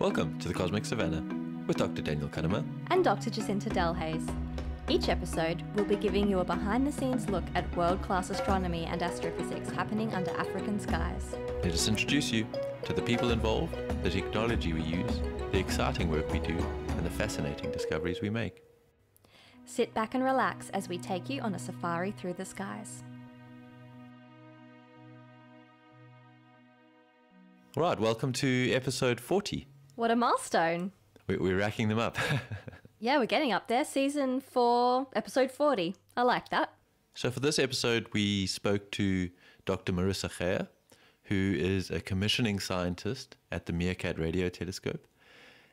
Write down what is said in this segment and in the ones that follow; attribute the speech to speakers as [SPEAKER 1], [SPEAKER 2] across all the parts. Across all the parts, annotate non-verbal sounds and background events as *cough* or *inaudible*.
[SPEAKER 1] Welcome to the Cosmic Savannah with Dr. Daniel Cunnama.
[SPEAKER 2] and Dr. Jacinta Delhaize. Each episode, we'll be giving you a behind the scenes look at world class astronomy and astrophysics happening under African skies.
[SPEAKER 1] Let us introduce you to the people involved, the technology we use, the exciting work we do, and the fascinating discoveries we make.
[SPEAKER 2] Sit back and relax as we take you on a safari through the skies.
[SPEAKER 1] All right, welcome to episode 40.
[SPEAKER 2] What a milestone!
[SPEAKER 1] We- We're racking them up. *laughs*
[SPEAKER 2] Yeah, we're getting up there. Season 4, episode 40. I like that.
[SPEAKER 1] so, for this episode, we spoke to Dr. Marisa Geyer, who is a commissioning scientist at the MeerKAT Radio Telescope.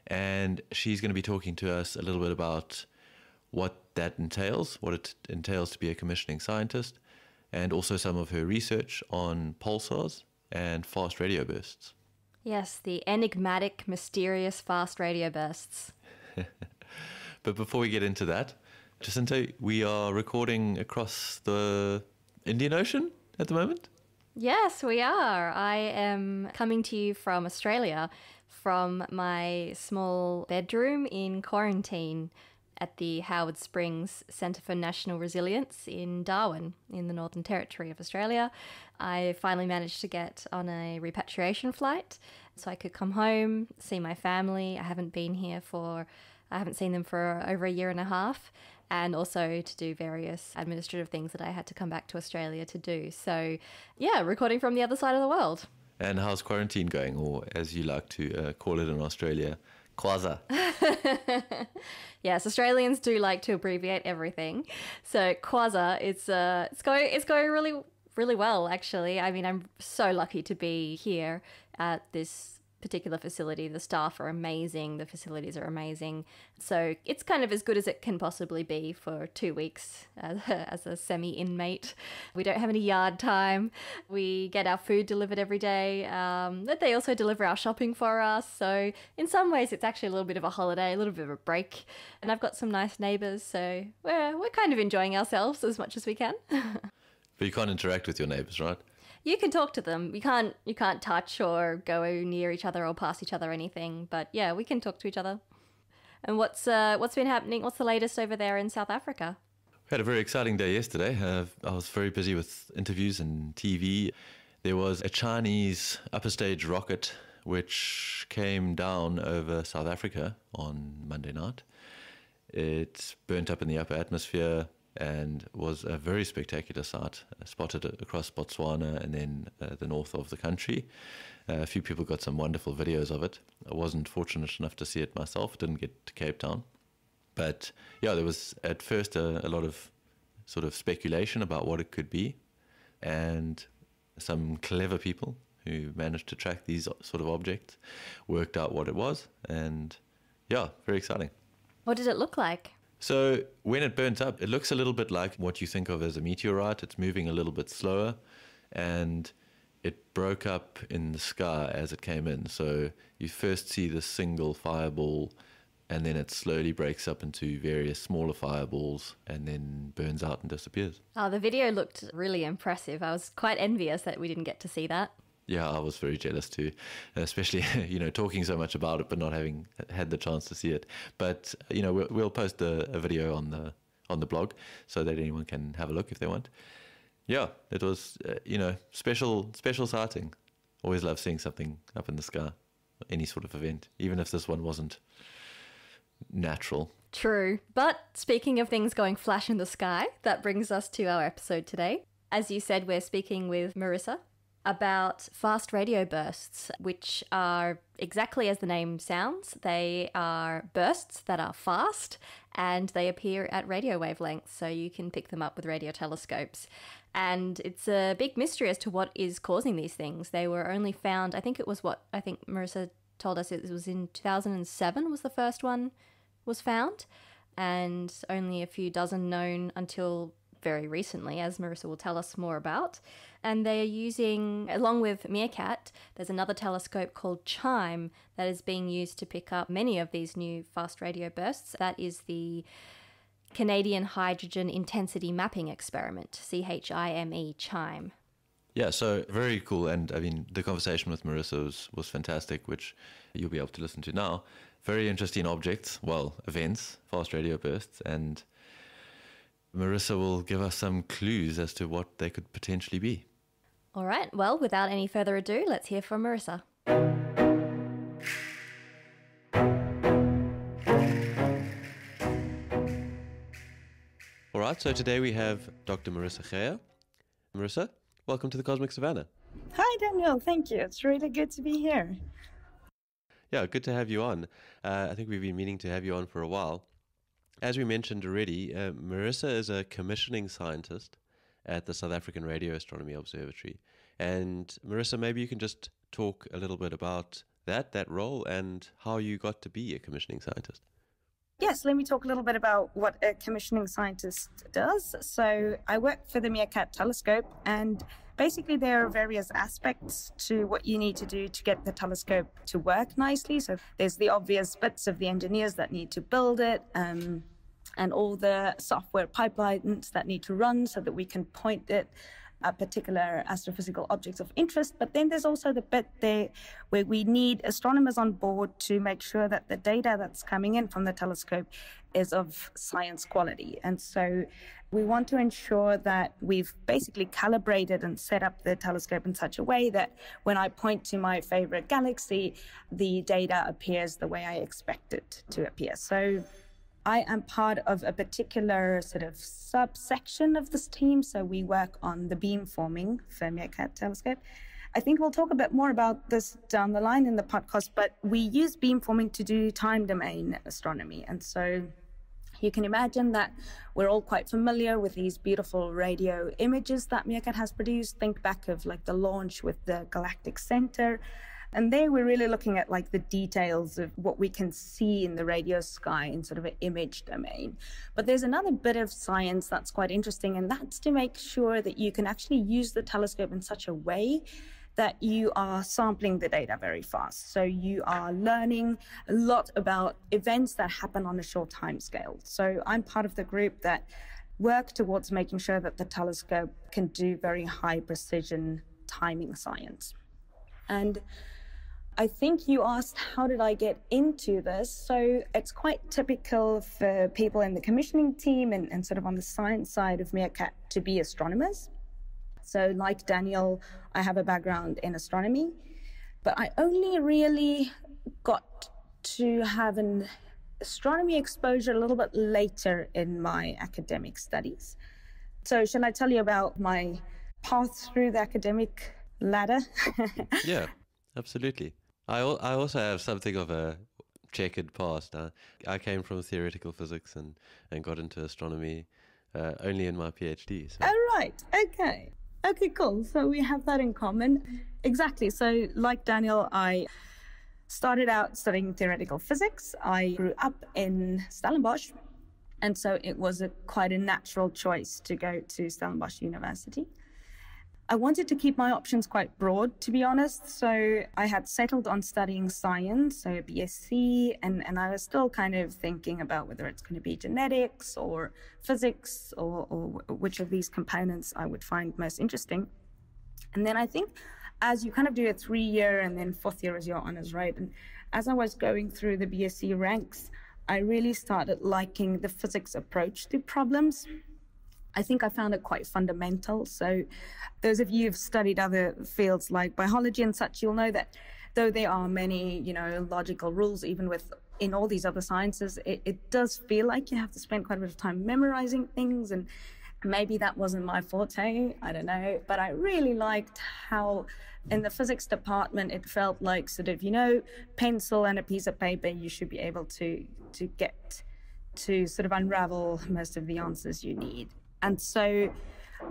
[SPEAKER 1] And she's going to be talking to us a little bit about what that entails, what it entails to be a commissioning scientist, and also some of her research on pulsars and fast radio bursts.
[SPEAKER 2] Yes, the enigmatic, mysterious fast radio bursts. *laughs*
[SPEAKER 1] But before we get into that, Jacinta, we are recording across the Indian Ocean at the moment.
[SPEAKER 2] Yes, we are. I am coming to you from Australia from my small bedroom in quarantine at the Howard Springs Centre for National Resilience in Darwin, in the Northern Territory of Australia. I finally managed to get on a repatriation flight so I could come home, see my family. I haven't been here for, I haven't seen them for over a year and a half and also to do various administrative things that I had to come back to Australia to do. So, yeah, recording from the other side of the world.
[SPEAKER 1] And how's quarantine going, or as you like to uh, call it in Australia, Quaza? *laughs*
[SPEAKER 2] Yes, Australians do like to abbreviate everything. So Quasar, it's uh, it's going it's going really really well actually. I mean, I'm so lucky to be here at this particular facility. The staff are amazing, the facilities are amazing. So it's kind of as good as it can possibly be for two weeks as a, as a semi inmate. We don't have any yard time. We get our food delivered every day. Um, but they also deliver our shopping for us. So in some ways, it's actually a little bit of a holiday, a little bit of a break. And I've got some nice neighbours, so we're we're kind of enjoying ourselves as much as we can. *laughs*
[SPEAKER 1] But you can't interact with your neighbors, right?
[SPEAKER 2] You can talk to them. You can't you can't touch or go near each other or pass each other or anything. But yeah, we can talk to each other. And what's uh, what's been happening? What's the latest over there in South Africa?
[SPEAKER 1] We had a very exciting day yesterday. Uh, I was very busy with interviews and TV. There was a Chinese upper stage rocket which came down over South Africa on Monday night. It burnt up in the upper atmosphere and was a very spectacular sight, uh, spotted across Botswana and then uh, the north of the country. Uh, a few people got some wonderful videos of it. I wasn't fortunate enough to see it myself, didn't get to Cape Town. But yeah, there was at first a, a lot of sort of speculation about what it could be, and some clever people who managed to track these sort of objects worked out what it was, and yeah, very exciting.
[SPEAKER 2] What did it look like?
[SPEAKER 1] So when it burns up, it looks a little bit like what you think of as a meteorite. It's moving a little bit slower, and it broke up in the sky as it came in. So you first see the single fireball, and then it slowly breaks up into various smaller fireballs, and then burns out and disappears.
[SPEAKER 2] Oh, the video looked really impressive. I was quite envious that we didn't get to see that.
[SPEAKER 1] Yeah, I was very jealous too, especially *laughs* you know talking so much about it but not having had the chance to see it. But you know we'll, we'll post a, a video on the on the blog so that anyone can have a look if they want. Yeah, it was uh, you know special special sighting. Always love seeing something up in the sky, any sort of event, even if this one wasn't natural.
[SPEAKER 2] True. But speaking of things going flash in the sky, that brings us to our episode today. As you said, we're speaking with Marisa about fast radio bursts, which are exactly as the name sounds. They are bursts that are fast and they appear at radio wavelengths, so you can pick them up with radio telescopes. And it's a big mystery as to what is causing these things. They were only found, I think it was what I think Marisa told us it was in 2007 was the first one was found, and only a few dozen known until very recently, as Marisa will tell us more about. And they are using, along with MeerKAT, there's another telescope called CHIME that is being used to pick up many of these new fast radio bursts. That is the Canadian Hydrogen Intensity Mapping Experiment, CHIME, CHIME.
[SPEAKER 1] Yeah, so very cool. And I mean, the conversation with Marisa was, was fantastic, which you'll be able to listen to now. Very interesting objects, well, events, fast radio bursts, and Marisa will give us some clues as to what they could potentially be.
[SPEAKER 2] All right, well, without any further ado, let's hear from Marisa.
[SPEAKER 1] All right, so today we have Dr. Marisa Geyer. Marisa, welcome to the Cosmic Savannah.
[SPEAKER 3] Hi, Daniel. Thank you. It's really good to be here.
[SPEAKER 1] Yeah, good to have you on. Uh, I think we've been meaning to have you on for a while. As we mentioned already, uh, Marisa is a commissioning scientist at the South African Radio Astronomy Observatory. And Marisa, maybe you can just talk a little bit about that, that role, and how you got to be a commissioning scientist.
[SPEAKER 3] Yes, let me talk a little bit about what a commissioning scientist does. So, I work for the MeerKAT telescope, and basically, there are various aspects to what you need to do to get the telescope to work nicely. So, there's the obvious bits of the engineers that need to build it. Um, and all the software pipelines that need to run so that we can point it at particular astrophysical objects of interest. But then there's also the bit there where we need astronomers on board to make sure that the data that's coming in from the telescope is of science quality. And so we want to ensure that we've basically calibrated and set up the telescope in such a way that when I point to my favorite galaxy, the data appears the way I expect it to appear. So I am part of a particular sort of subsection of this team. So we work on the beamforming for MeerKAT telescope. I think we'll talk a bit more about this down the line in the podcast, but we use beamforming to do time domain astronomy. And so you can imagine that we're all quite familiar with these beautiful radio images that MeerKAT has produced. Think back of like the launch with the Galactic Center. And there we're really looking at like the details of what we can see in the radio sky in sort of an image domain. But there's another bit of science that's quite interesting, and that's to make sure that you can actually use the telescope in such a way that you are sampling the data very fast. So you are learning a lot about events that happen on a short time scale. So I'm part of the group that work towards making sure that the telescope can do very high precision timing science. And I think you asked, how did I get into this? So it's quite typical for people in the commissioning team and, and sort of on the science side of MeerKAT to be astronomers. So, like Daniel, I have a background in astronomy, but I only really got to have an astronomy exposure a little bit later in my academic studies. So, shall I tell you about my path through the academic ladder? *laughs*
[SPEAKER 1] yeah, absolutely. I, I also have something of a checkered past. I, came from theoretical physics and, and got into astronomy uh, only in my PhD.
[SPEAKER 3] So. Oh, right. Okay. Okay, cool. So we have that in common. Exactly. So, like Daniel, I started out studying theoretical physics. I grew up in Stellenbosch. And so it was a, quite a natural choice to go to Stellenbosch University. I wanted to keep my options quite broad, to be honest. So I had settled on studying science, so BSc, and, and I was still kind of thinking about whether it's going to be genetics or physics or, or which of these components I would find most interesting. And then I think as you kind of do a three year and then fourth year as your honors, right? And as I was going through the BSc ranks, I really started liking the physics approach to problems I think I found it quite fundamental. So, those of you who've studied other fields like biology and such, you'll know that though there are many, you know, logical rules, even with in all these other sciences, it, it does feel like you have to spend quite a bit of time memorizing things. And maybe that wasn't my forte i don't know. But i really liked how in the physics department it felt like sort of you know pencil and a piece of paper you should be able to to get to sort of unravel most of the answers you need and so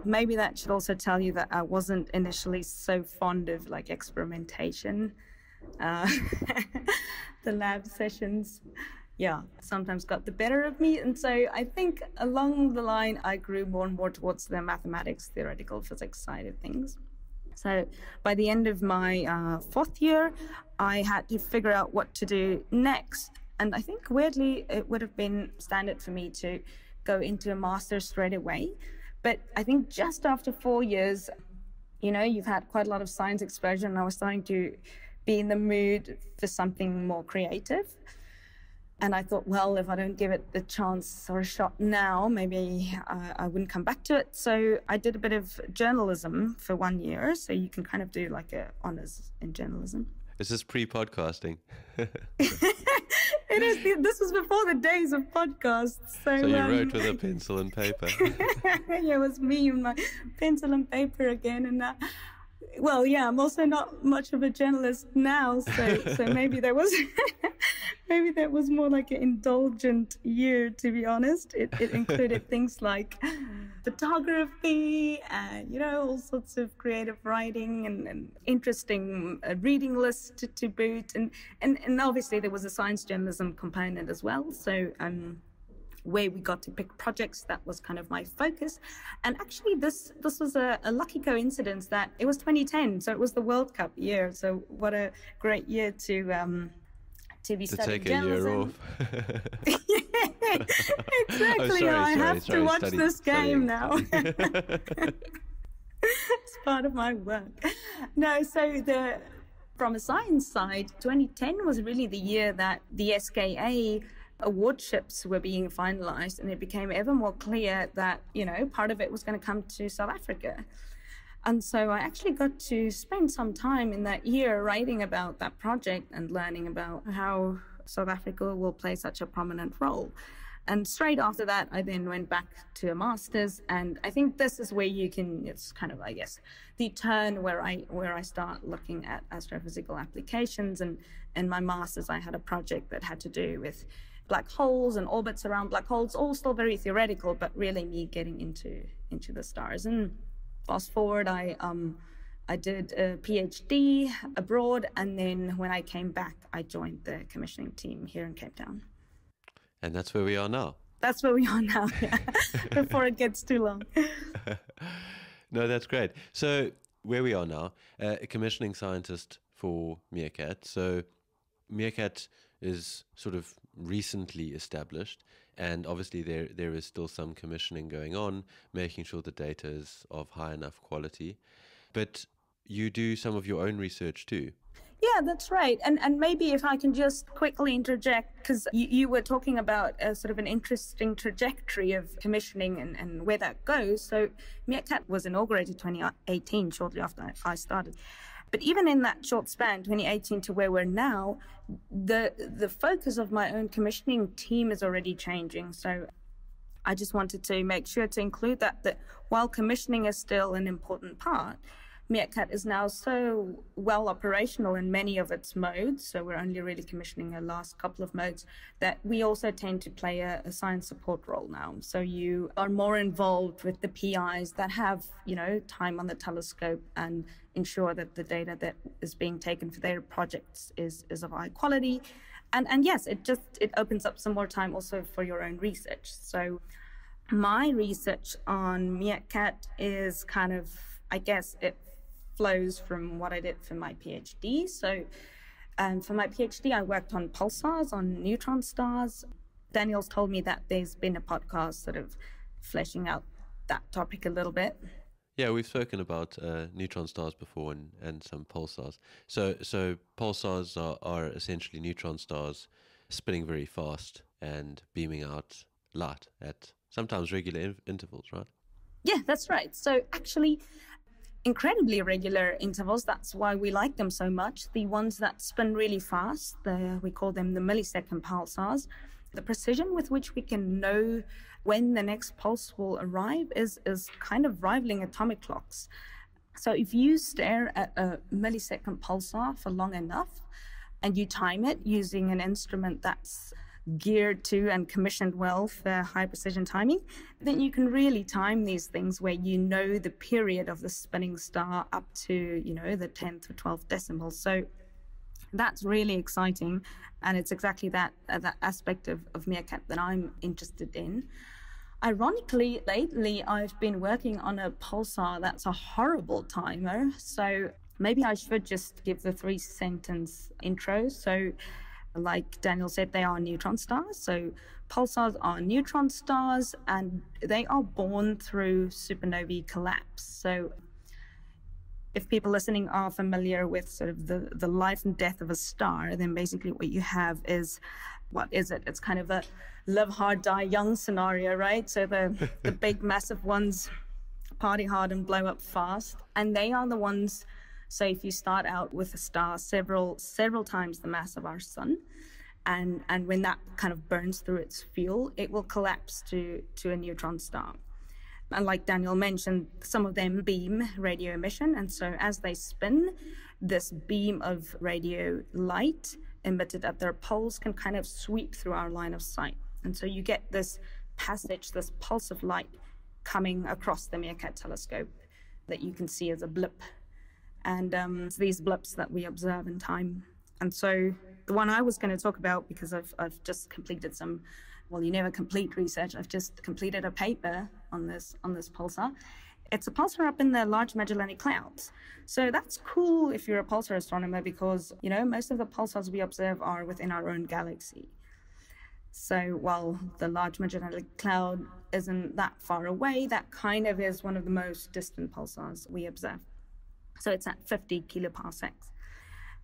[SPEAKER 3] maybe that should also tell you that I wasn't initially so fond of like experimentation. Uh, *laughs* the lab sessions, yeah, sometimes got the better of me. And so I think along the line, I grew more and more towards the mathematics, theoretical physics side of things. So by the end of my uh, fourth year, I had to figure out what to do next. And I think weirdly, it would have been standard for me to go into a master straight away. But I think just after four years, you know, you've had quite a lot of science exposure, and I was starting to be in the mood for something more creative. And I thought, well, if I don't give it the chance or a shot now, maybe I, I wouldn't come back to it. So I did a bit of journalism for one year. So you can kind of do like a honors in journalism.
[SPEAKER 4] Is this pre-podcasting? *laughs* *laughs*
[SPEAKER 3] it is. This was before the days of podcasts. So,
[SPEAKER 4] so you
[SPEAKER 3] um,
[SPEAKER 4] wrote with a *laughs* pencil and paper. *laughs*
[SPEAKER 3] yeah, it was me and my pencil and paper again, and uh, well, yeah, I'm also not much of a journalist now, so so *laughs* maybe there was *laughs* maybe that was more like an indulgent year, to be honest. It, it included *laughs* things like photography and you know all sorts of creative writing and, and interesting uh, reading list to, to boot, and, and and obviously there was a science journalism component as well. So um where we got to pick projects. That was kind of my focus. And actually, this this was a, a, lucky coincidence that it was 2010, so it was the World Cup year. So what a great year to um, to be
[SPEAKER 4] to
[SPEAKER 3] studying
[SPEAKER 4] take a year off. *laughs* *laughs*
[SPEAKER 3] exactly.
[SPEAKER 4] Oh, sorry,
[SPEAKER 3] I
[SPEAKER 4] sorry,
[SPEAKER 3] have
[SPEAKER 4] sorry,
[SPEAKER 3] to watch
[SPEAKER 4] study-
[SPEAKER 3] this game
[SPEAKER 4] studying.
[SPEAKER 3] now. *laughs* it's part of my work. No, so the from a science side, 2010 was really the year that the SKA awardships were being finalized, and it became ever more clear that you know part of it was going to come to South Africa. And so I actually got to spend some time in that year writing about that project and learning about how South Africa will play such a prominent role. And straight after that, I then went back to a master's, and I think this is where you can. It's kind of, I guess, the turn where I where I start looking at astrophysical applications. And in my master's, I had a project that had to do with black holes and orbits around black holes, all still very theoretical, but really me getting into into the stars. And fast forward, I um, I did a PhD abroad, and then when I came back, I joined the commissioning team here in Cape Town.
[SPEAKER 4] and that's where we are now.
[SPEAKER 3] That's where we are now, *laughs* yeah, *laughs* before it gets too long. *laughs*
[SPEAKER 4] No, that's great. So where we are now, uh, a commissioning scientist for MeerKAT. So MeerKAT is sort of recently established, and obviously there there is still some commissioning going on, making sure the data is of high enough quality. But you do some of your own research too.
[SPEAKER 3] Yeah, that's right. And and maybe if I can just quickly interject, because you, you were talking about a sort of an interesting trajectory of commissioning and, and where that goes. So MeerKAT was inaugurated 2018, shortly after I- I started. But even in that short span, 2018 to where we're now, the the focus of my own commissioning team is already changing. So I just wanted to make sure to include that that while commissioning is still an important part, MeerKAT is now so well operational in many of its modes, so we're only really commissioning the last couple of modes, that we also tend to play a, a science support role now. So you are more involved with the PIs that have, you know, time on the telescope and ensure that the data that is being taken for their projects is, is of high quality. And and yes, it just it opens up some more time also for your own research. So my research on MeerKAT is kind of, I guess, it flows from what I did for my PhD. So, um, for my PhD, I worked on pulsars, on neutron stars. Daniel's told me that there's been a podcast sort of fleshing out that topic a little bit.
[SPEAKER 4] Yeah, we've spoken about uh, neutron stars before and, and some pulsars. So so pulsars are, are essentially neutron stars spinning very fast and beaming out light at sometimes regular in- intervals, right?
[SPEAKER 3] Yeah, that's right. So actually, incredibly regular intervals. That's why we like them so much. The ones that spin really fast, the, we call them the millisecond pulsars. The precision with which we can know when the next pulse will arrive is, is kind of rivaling atomic clocks. So if you stare at a millisecond pulsar for long enough and you time it using an instrument that's geared to and commissioned well for high precision timing, then you can really time these things where you know the period of the spinning star up to, you know, the 10th or 12th decimal. So that's really exciting. And it's exactly that, uh, that aspect of, of MeerKAT that I'm interested in. Ironically, lately I've been working on a pulsar that's a horrible timer. So maybe I should just give the three sentence intro. So, like Daniel said, they are neutron stars. So, pulsars are neutron stars and they are born through supernovae collapse. So, if people listening are familiar with sort of the, the life and death of a star, then basically what you have is what is it? It's kind of a live hard, die young scenario, right? So the, the *laughs* big, massive ones party hard and blow up fast. And they are the ones, so if you start out with a star several, several times the mass of our sun, and, and when that kind of burns through its fuel, it will collapse to, to a neutron star. And like Daniel mentioned, some of them beam radio emission. And so as they spin, this beam of radio light emitted at their poles can kind of sweep through our line of sight. And so you get this passage, this pulse of light coming across the MeerKAT telescope that you can see as a blip. And um, it's these blips that we observe in time. And so the one I was going to talk about, because I've, I've just completed some well, you never complete research. I've just completed a paper on this on this pulsar. It's a pulsar up in the Large Magellanic Clouds. So that's cool if you're a pulsar astronomer because, you know, most of the pulsars we observe are within our own galaxy. So while the Large Magellanic Cloud isn't that far away, that kind of is one of the most distant pulsars we observe. So it's at 50 kiloparsecs.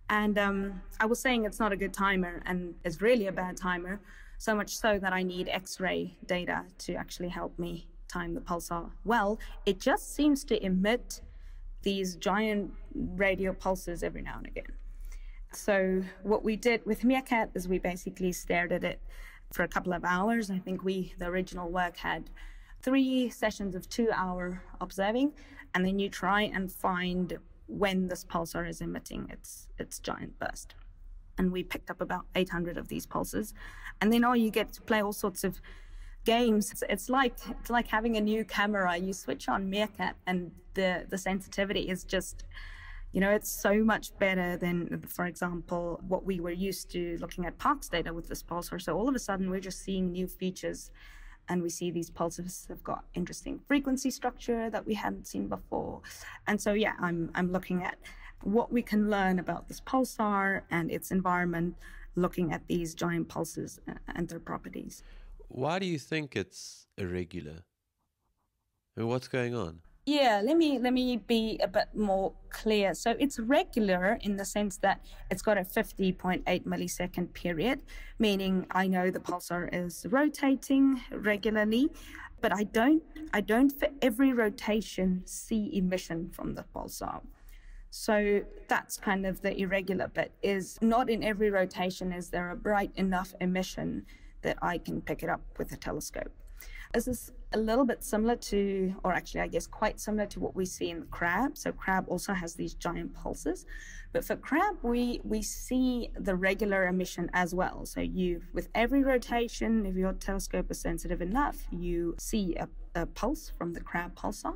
[SPEAKER 3] And um, I was saying it's not a good timer and it's really a bad timer so much so that I need X-ray data to actually help me time the pulsar well. It just seems to emit these giant radio pulses every now and again. So what we did with MeerKAT is we basically stared at it for a couple of hours. I think we, the original work had three sessions of two hour observing, and then you try and find when this pulsar is emitting its its giant burst and we picked up about 800 of these pulses. And then oh, you get to play all sorts of games. It's, like it's like having a new camera. You switch on MeerKAT, and the the sensitivity is just, you know, it's so much better than, for example, what we were used to looking at Parkes data with this pulsar. So all of a sudden, we're just seeing new features. And we see these pulses have got interesting frequency structure that we hadn't seen before. And so, yeah, I'm, I'm looking at what we can learn about this pulsar and its environment looking at these giant pulses and their properties.
[SPEAKER 4] Why do you think it's irregular? Mean, what's going on?
[SPEAKER 3] Yeah, let me let me be a bit more clear. So it's regular in the sense that it's got a 50.8 millisecond period, meaning I know the pulsar is rotating regularly, but I don't I don't for every rotation see emission from the pulsar. So that's kind of the irregular bit is not in every rotation is there a bright enough emission that I can pick it up with a telescope. This is a little bit similar to, or actually, I guess quite similar to what we see in the crab. So crab also has these giant pulses, but for crab, we we see the regular emission as well. So you, with every rotation, if your telescope is sensitive enough, you see a, a pulse from the crab pulsar.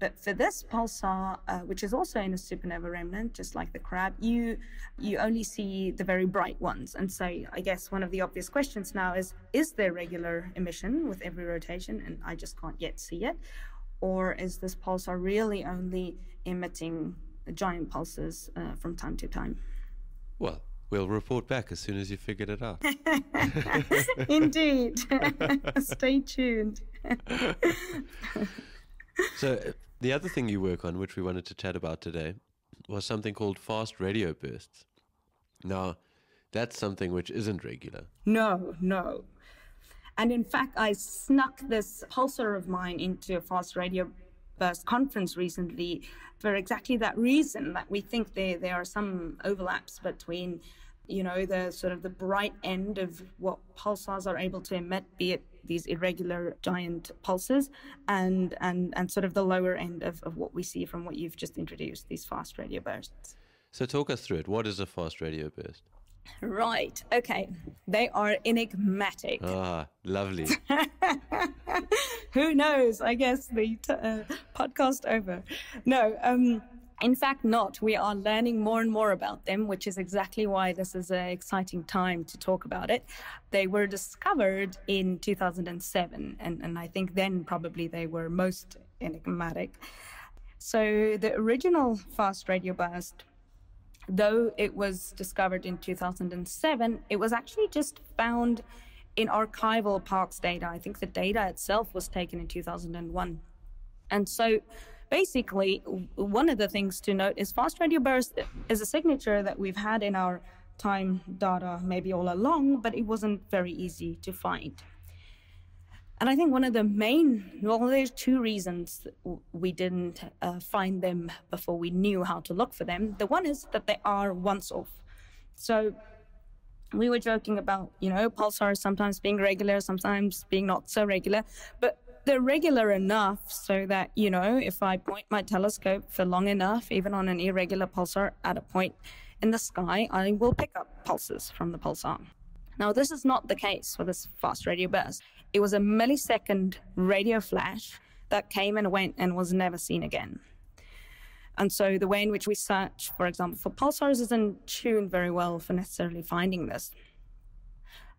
[SPEAKER 3] But for this pulsar, uh, which is also in a supernova remnant, just like the crab, you you only see the very bright ones. And so I guess one of the obvious questions now is: Is there regular emission with every rotation, and I just can't yet see it, or is this pulsar really only emitting giant pulses uh, from time to time?
[SPEAKER 4] Well, We'll report back as soon as you figured it out. *laughs* *laughs*
[SPEAKER 3] Indeed. *laughs* Stay tuned.
[SPEAKER 4] so, the other thing you work on, which we wanted to chat about today, was something called fast radio bursts. Now, that's something which isn't regular.
[SPEAKER 3] No, no. And in fact, I snuck this pulsar of mine into a fast radio burst conference recently for exactly that reason that we think there, there are some overlaps between you know the sort of the bright end of what pulsars are able to emit be it these irregular giant pulses and and and sort of the lower end of, of what we see from what you've just introduced these fast radio bursts
[SPEAKER 4] so talk us through it what is a fast radio burst
[SPEAKER 3] Right. Okay. They are enigmatic.
[SPEAKER 4] Ah, lovely. *laughs*
[SPEAKER 3] Who knows? I guess the t- uh, podcast over. No. Um, in fact, not. We are learning more and more about them, which is exactly why this is an exciting time to talk about it. They were discovered in 2007, and, and I think then probably they were most enigmatic. So the original fast radio burst, though it was discovered in 2007, it was actually just found in archival Parkes data. I think the data itself was taken in 2001. And so basically, one of the things to note is fast radio burst is a signature that we've had in our time data maybe all along, but it wasn't very easy to find. And I think one of the main, well, there's two reasons we didn't uh, find them before we knew how to look for them. The one is that they are once off. So we were joking about, you know, pulsars sometimes being regular, sometimes being not so regular, but they're regular enough so that, you know, if I point my telescope for long enough, even on an irregular pulsar at a point in the sky, I will pick up pulses from the pulsar. Now, this is not the case for this fast radio burst. It was a millisecond radio flash that came and went and was never seen again. And so the way in which we search, for example, for pulsars isn't tuned very well for necessarily finding this.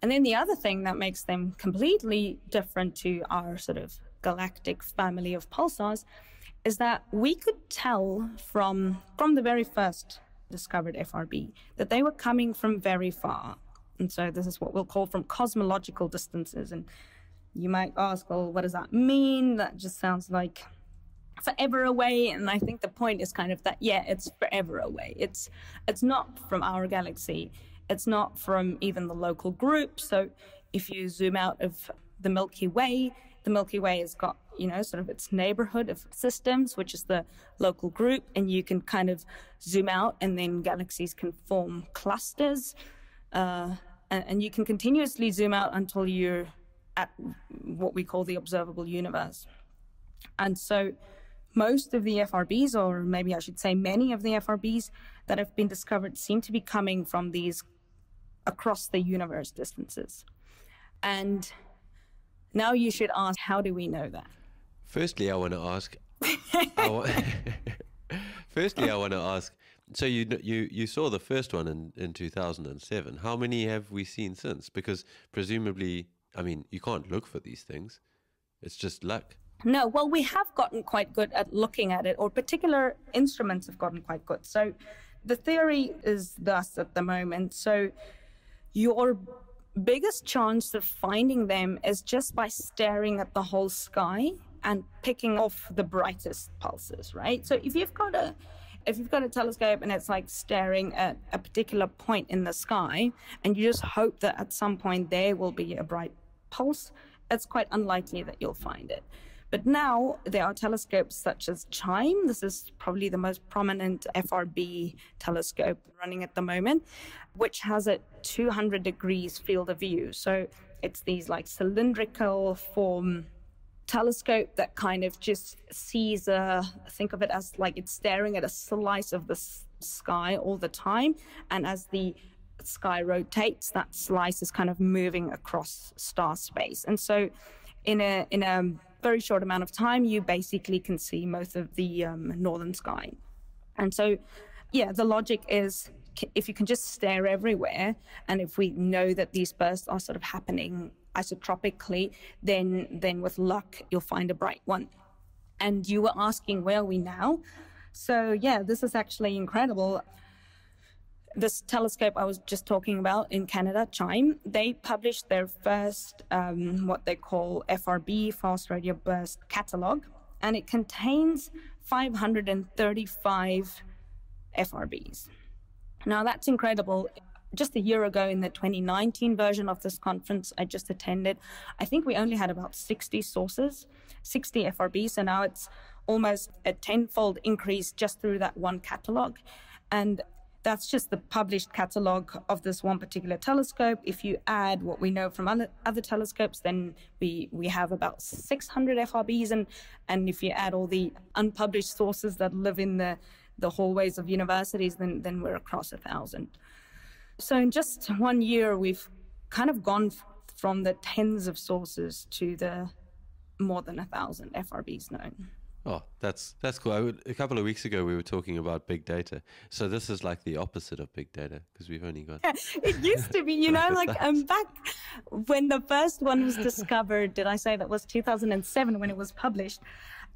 [SPEAKER 3] And then the other thing that makes them completely different to our sort of galactic family of pulsars is that we could tell from from the very first discovered FRB that they were coming from very far. And so this is what we'll call from cosmological distances. And you might ask, well, what does that mean? That just sounds like forever away. And I think the point is kind of that, yeah, it's forever away. It's it's not from our galaxy. It's not from even the local group. So if you zoom out of the Milky Way, the Milky Way has got, you know, sort of its neighborhood of systems, which is the local group, and you can kind of zoom out, and then galaxies can form clusters. Uh, and, and you can continuously zoom out until you're at what we call the observable universe. And so most of the FRBs, or maybe I should say many of the FRBs that have been discovered, seem to be coming from these across the universe distances. And now you should ask, how do we know that?
[SPEAKER 4] Firstly, I want to ask. I wa- *laughs* Firstly, I want to ask. So you you you saw the first one in in 2007. How many have we seen since? Because presumably, I mean, you can't look for these things. It's just luck.
[SPEAKER 3] No, well, we have gotten quite good at looking at it, or particular instruments have gotten quite good. So the theory is thus at the moment. So your biggest chance of finding them is just by staring at the whole sky and picking off the brightest pulses, right? So if you've got a if you've got a telescope and it's like staring at a particular point in the sky and you just hope that at some point there will be a bright pulse, it's quite unlikely that you'll find it. But now there are telescopes such as CHIME. This is probably the most prominent FRB telescope running at the moment, which has a 200 degrees field of view. So it's these like cylindrical form telescope that kind of just sees a think of it as like it's staring at a slice of the sky all the time and as the sky rotates that slice is kind of moving across star space and so in a in a very short amount of time, you basically can see most of the um, northern sky. And so, yeah, the logic is if you can just stare everywhere, and if we know that these bursts are sort of happening isotropically, then then with luck you'll find a bright one. And you were asking where are we now? So yeah, this is actually incredible this telescope I was just talking about in Canada, CHIME, they published their first, um, what they call FRB, Fast Radio Burst Catalog, and it contains 535 FRBs. Now, that's incredible. Just a year ago, in the 2019 version of this conference I just attended, I think we only had about 60 sources, 60 FRBs, so now it's almost a tenfold increase just through that one catalog. And that's just the published catalog of this one particular telescope. If you add what we know from other, other telescopes, then we, we have about 600 FRBs. And, and if you add all the unpublished sources that live in the, the hallways of universities, then, then we're across a thousand. So in just one year, we've kind of gone from the tens of sources to the more than a thousand FRBs known.
[SPEAKER 4] Oh, that's that's cool. Would, a couple of weeks ago, we were talking about big data. So this is like the opposite of big data because we've only got.
[SPEAKER 3] Yeah, it used to be, you *laughs* know, like um, back when the first one was discovered. Did I say that was 2007 when it was published?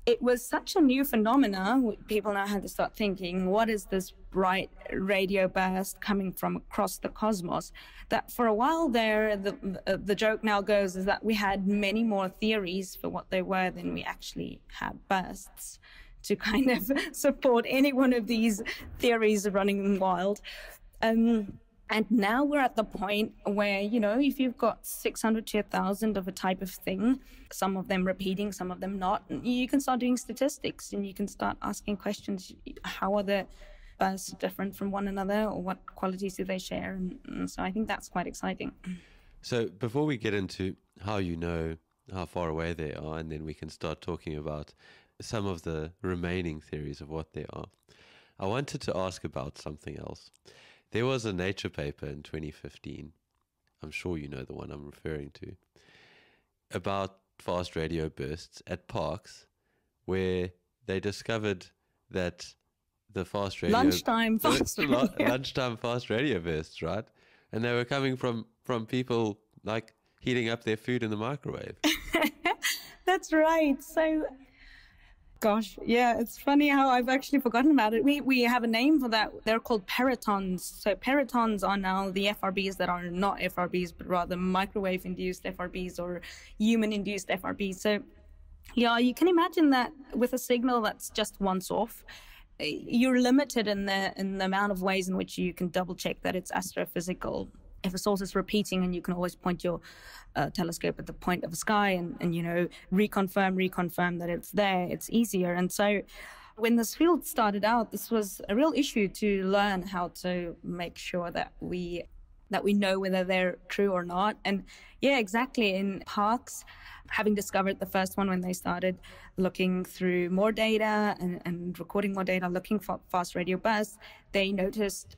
[SPEAKER 3] It was such a new phenomena. People now had to start thinking, what is this bright radio burst coming from across the cosmos? That for a while there, the, the joke now goes is that we had many more theories for what they were than we actually had bursts to kind of *laughs* support any one of these theories running wild. Um, and now we're at the point where, you know, if you've got 600 to 1,000 of a type of thing, some of them repeating, some of them not, you can start doing statistics and you can start asking questions. How are the bursts different from one another or what qualities do they share? And, and so I think that's quite exciting.
[SPEAKER 4] So before we get into how you know how far away they are, and then we can start talking about some of the remaining theories of what they are, I wanted to ask about something else. There was a Nature paper in 2015. I'm sure you know the one I'm referring to about fast radio bursts at Parkes where they discovered that the fast radio
[SPEAKER 3] lunchtime *laughs* fast radio. *laughs*
[SPEAKER 4] lunchtime fast radio bursts, right? And they were coming from from people like heating up their food in the microwave. *laughs*
[SPEAKER 3] That's right. So Gosh, yeah, it's funny how I've actually forgotten about it. We we have a name for that. They're called peritons. So peritons are now the FRBs that are not FRBs, but rather microwave-induced FRBs or human-induced FRBs. So, yeah, you can imagine that with a signal that's just once off, eh, you're limited in the in the amount of ways in which you can double check that it's astrophysical if a source is repeating and you can always point your uh, telescope at the point of the sky and, and, you know, reconfirm, reconfirm that it's there, it's easier. And so when this field started out, this was a real issue to learn how to make sure that we that we know whether they're true or not. And yeah, exactly. In Parkes, having discovered the first one when they started looking through more data and, and recording more data, looking for fast radio bursts, they noticed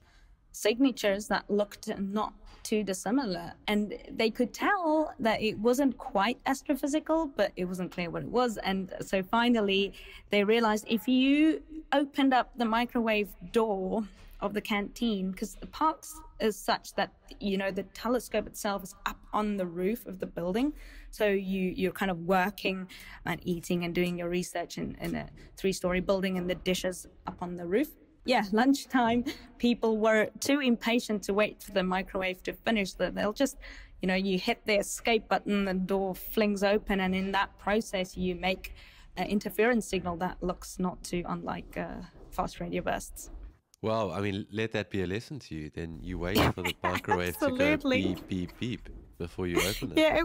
[SPEAKER 3] signatures that looked not too dissimilar. And they could tell that it wasn't quite astrophysical, but it wasn't clear what it was. And so finally, they realized if you opened up the microwave door of the canteen, because the Parkes is such that you know the telescope itself is up on the roof of the building so you you're kind of working and eating and doing your research in, in a three story building and the dishes up on the roof yeah, lunchtime, people were too impatient to wait for the microwave to finish. That they'll just, you know, you hit the escape button, the door flings open, and in that process, you make an interference signal that looks not too unlike uh, fast radio bursts.
[SPEAKER 4] Well, I mean, let that be a lesson to you. Then you wait for the *laughs* microwave to go beep, beep, beep before you open it.
[SPEAKER 3] Yeah,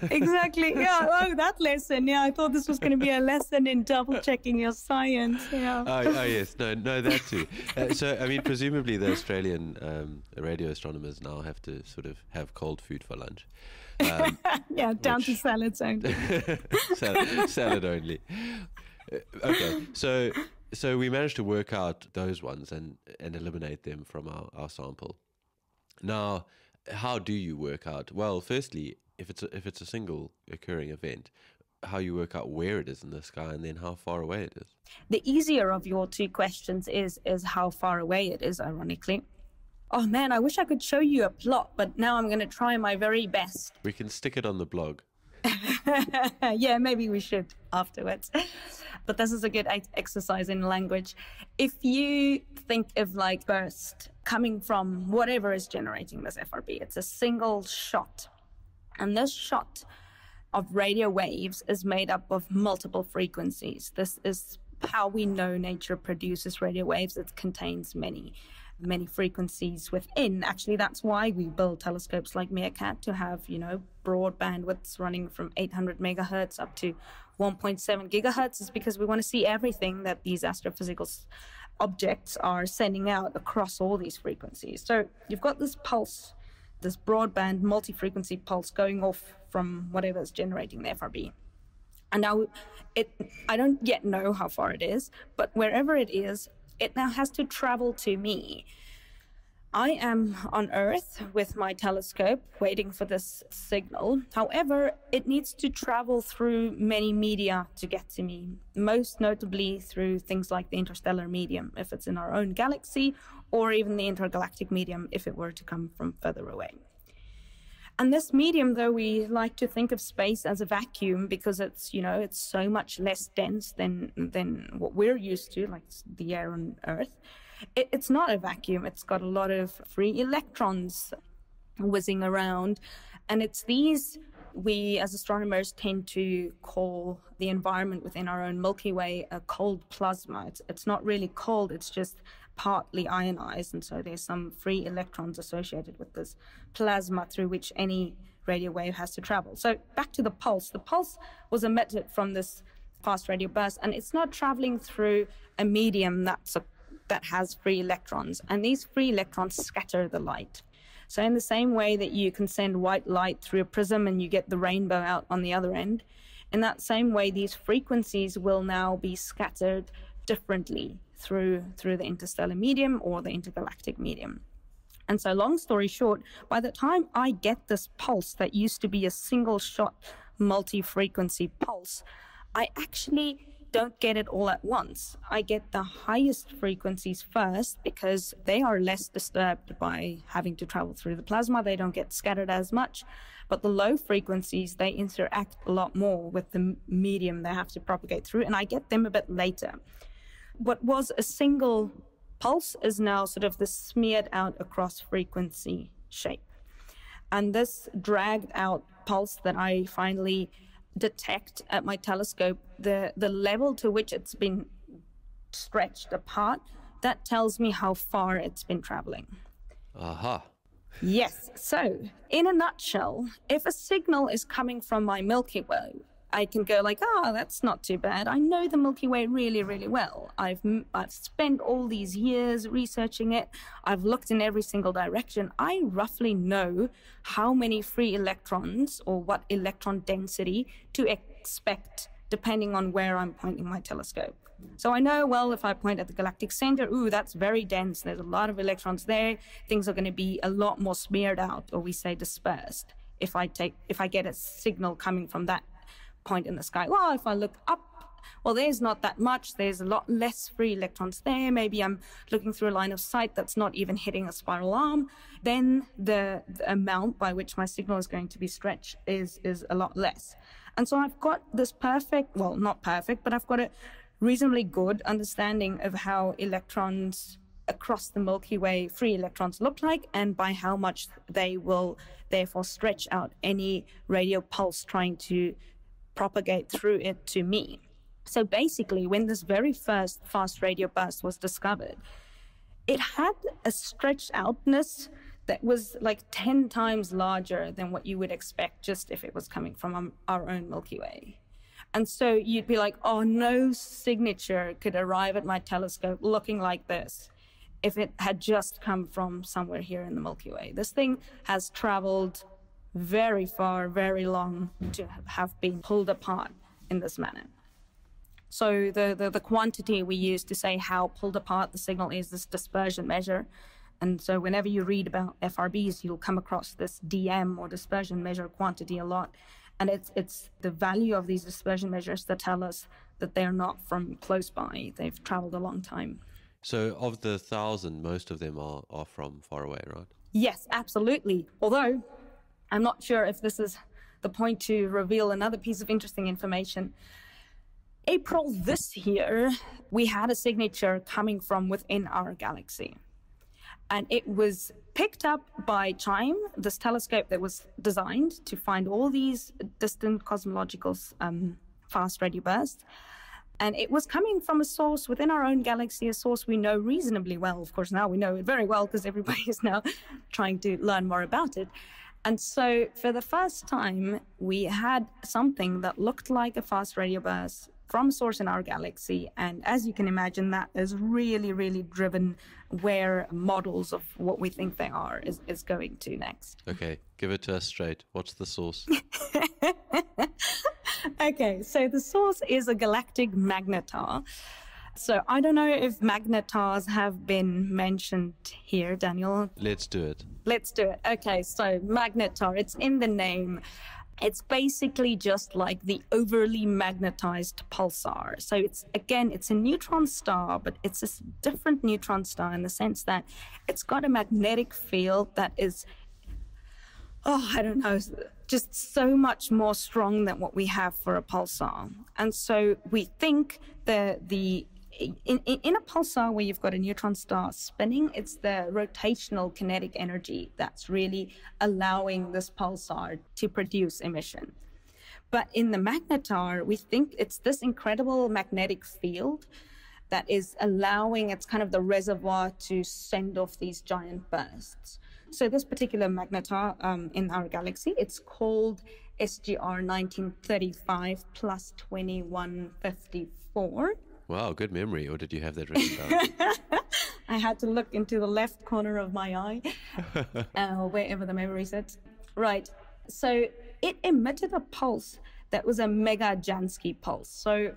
[SPEAKER 3] *laughs* exactly. Yeah, oh, that lesson. Yeah, I thought this was going to be a lesson in double checking your science. Yeah.
[SPEAKER 4] Oh, oh yes, no, no, that too. Uh, so, I mean, presumably the Australian um, radio astronomers now have to sort of have cold food for lunch.
[SPEAKER 3] Um, *laughs* yeah, down which... to salads only. *laughs*
[SPEAKER 4] salad, salad only. Uh, okay, so so we managed to work out those ones and and eliminate them from our, our sample. Now, how do you work out? Well, firstly, if it's a, if it's a single occurring event, how you work out where it is in the sky and then how far away it is.
[SPEAKER 3] The easier of your two questions is is how far away it is. Ironically. Oh man, I wish I could show you a plot, but now I'm going to try my very best.
[SPEAKER 4] We can stick it on the blog. *laughs*
[SPEAKER 3] yeah, maybe we should afterwards. But this is a good exercise in language. If you think of like burst coming from whatever is generating this FRB. It's a single shot. And this shot of radio waves is made up of multiple frequencies. This is how we know nature produces radio waves. It contains many, many frequencies within. Actually, that's why we build telescopes like MeerKAT to have, you know, broad bandwidths running from 800 megahertz up to 1.7 gigahertz is because we want to see everything that these astrophysical objects are sending out across all these frequencies. So you've got this pulse, this broadband multi-frequency pulse going off from whatever is generating the FRB. And now it I don't yet know how far it is, but wherever it is, it now has to travel to me. I am on Earth with my telescope waiting for this signal. However, it needs to travel through many media to get to me, most notably through things like the interstellar medium, if it's in our own galaxy, or even the intergalactic medium, if it were to come from further away. And this medium, though we like to think of space as a vacuum because it's, you know, it's so much less dense than than what we're used to, like the air on Earth it, it's not a vacuum. It's got a lot of free electrons whizzing around. And it's these We, as astronomers, tend to call the environment within our own Milky Way a cold plasma. It's, it's not really cold, it's just partly ionized, and so there's some free electrons associated with this plasma through which any radio wave has to travel. So back to the pulse. The pulse was emitted from this fast radio burst, and it's not traveling through a medium that's a, that has free electrons, and these free electrons scatter the light. So in the same way that you can send white light through a prism and you get the rainbow out on the other end, in that same way, these frequencies will now be scattered differently through through the interstellar medium or the intergalactic medium. And so, long story short, by the time I get this pulse that used to be a single shot multi frequency pulse, I actually don't get it all at once. I get the highest frequencies first because they are less disturbed by having to travel through the plasma. They don't get scattered as much. But the low frequencies, they interact a lot more with the medium they have to propagate through, and I get them a bit later. What was a single pulse is now sort of the smeared out across frequency shape. And this dragged out pulse that I finally detect at my telescope, the, the level to which it's been stretched apart, that tells me how far it's been traveling.
[SPEAKER 4] Aha.
[SPEAKER 3] Yes. So, in a nutshell, if a signal is coming from my Milky Way, I can go like, ah, oh, that's not too bad. I know the Milky Way really, really well. I've I've spent all these years researching it. I've looked in every single direction. I roughly know how many free electrons or what electron density to expect depending on where I'm pointing my telescope. So I know, well, if I point at the galactic center, ooh, that's very dense. There's a lot of electrons there. Things are going to be a lot more smeared out, or we say dispersed. If I take, if I get a signal coming from that point in the sky. Well, if I look up, well, there's not that much. There's a lot less free electrons there. Maybe I'm looking through a line of sight that's not even hitting a spiral arm. Then the, the amount by which my signal is going to be stretched is, is a lot less. And so I've got this perfect, well, not perfect, but I've got a reasonably good understanding of how electrons across the Milky Way free electrons look like and by how much they will therefore stretch out any radio pulse trying to propagate through it to me. So basically, when this very first fast radio burst was discovered, it had a stretched outness that was like 10 times larger than what you would expect just if it was coming from um, our own Milky Way. And so you'd be like, oh, no signature could arrive at my telescope looking like this if it had just come from somewhere here in the Milky Way. This thing has traveled very far, very long to have been pulled apart in this manner. So the, the, the, quantity we use to say how pulled apart the signal is this dispersion measure. And so whenever you read about FRBs, you'll come across this DM or dispersion measure quantity a lot. And it's, it's the value of these dispersion measures that tell us that they're not from close by. They've traveled a long time.
[SPEAKER 4] So of the thousand, most of them are, are from far away, right?
[SPEAKER 3] Yes, absolutely. Although I'm not sure if this is the point to reveal another piece of interesting information. April this year, we had a signature coming from within our galaxy. And it was picked up by CHIME, this telescope that was designed to find all these distant cosmological um, fast radio bursts. And it was coming from a source within our own galaxy, a source we know reasonably well. Of course, now we know it very well because everybody is now trying to learn more about it. And so, for the first time, we had something that looked like a fast radio burst from a source in our galaxy. And as you can imagine, that is really, really driven where models of what we think they are is, is going to next.
[SPEAKER 4] Okay, give it to us straight. What's the source? *laughs*
[SPEAKER 3] okay, so the source is a galactic magnetar. So I don't know if magnetars have been mentioned here, Daniel.
[SPEAKER 4] Let's do it.
[SPEAKER 3] Let's do it. Okay, so magnetar, it's in the name. It's basically just like the overly magnetized pulsar. So it's again, it's a neutron star, but it's a different neutron star in the sense that it's got a magnetic field that is oh, I don't know, just so much more strong than what we have for a pulsar. And so we think that the in, in, a pulsar where you've got a neutron star spinning, it's the rotational kinetic energy that's really allowing this pulsar to produce emission. But in the magnetar, we think it's this incredible magnetic field that is allowing, it's kind of the reservoir to send off these giant bursts. So this particular magnetar um, in our galaxy, it's called SGR 1935 plus 2154.
[SPEAKER 4] Wow, good memory. Or did you have that written down? *laughs*
[SPEAKER 3] I had to look into the left corner of my eye, *laughs* uh, wherever the memory sits. Right. So it emitted a pulse that was a mega Jansky pulse. So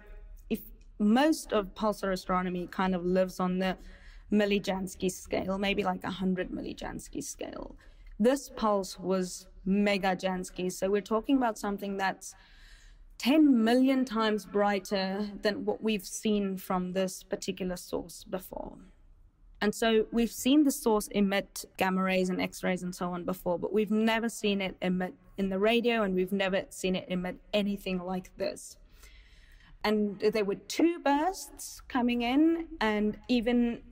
[SPEAKER 3] if most of pulsar astronomy kind of lives on the millijansky scale, maybe like a 100 millijansky scale, this pulse was mega Jansky. So we're talking about something that's 10 million times brighter than what we've seen from this particular source before. And so we've seen the source emit gamma rays and X rays and so on before, but we've never seen it emit in the radio and we've never seen it emit anything like this. And there were two bursts coming in, and even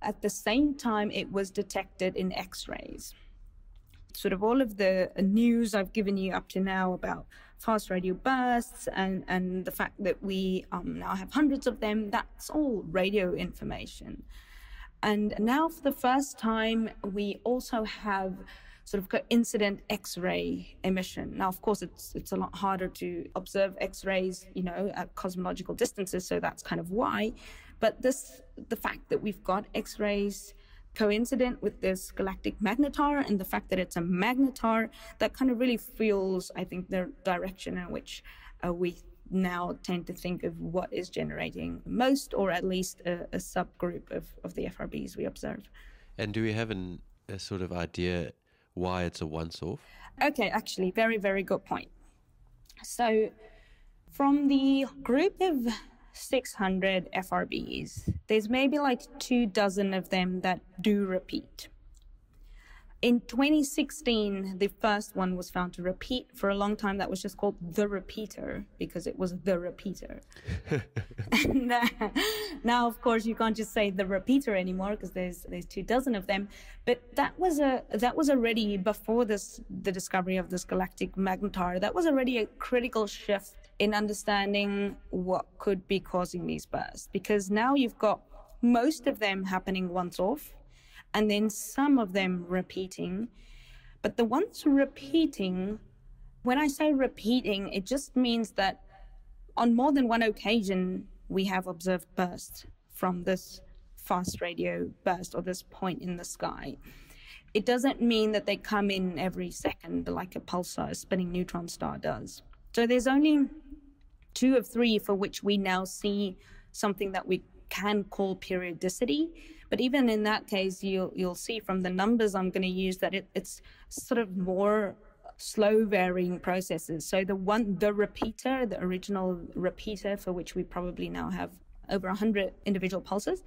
[SPEAKER 3] at the same time, it was detected in X rays. Sort of all of the news I've given you up to now about fast radio bursts and, and the fact that we um, now have hundreds of them, that's all radio information. And now, for the first time, we also have sort of incident X-ray emission. Now, of course, it's it's a lot harder to observe X-rays, you know, at cosmological distances, so that's kind of why. But this, the fact that we've got X-rays coincident with this galactic magnetar and the fact that it's a magnetar, that kind of really fuels, I think, the direction in which uh, we now tend to think of what is generating most, or at least a, a subgroup of, of the FRBs we observe.
[SPEAKER 4] And do we have an, a sort of idea why it's a once off?
[SPEAKER 3] Okay, actually, very, very good point. So, from the group of 600 FRBs, there's maybe like two dozen of them that do repeat. In 2016, the first one was found to repeat. For a long time, that was just called the repeater because it was the repeater. *laughs* *laughs* and, uh, now, of course, you can't just say the repeater anymore because there's there's two dozen of them. But that was a that was already before this the discovery of this galactic magnetar. That was already a critical shift in understanding what could be causing these bursts because now you've got most of them happening once off and then some of them repeating. But the ones repeating, when I say repeating, it just means that on more than one occasion, we have observed bursts from this fast radio burst or this point in the sky. It doesn't mean that they come in every second like a pulsar, a spinning neutron star does. So there's only two of three for which we now see something that we can call periodicity. But even in that case, you'll you'll see from the numbers I'm going to use that it, it's sort of more slow varying processes. So the one, the repeater, the original repeater for which we probably now have over 100 individual pulses,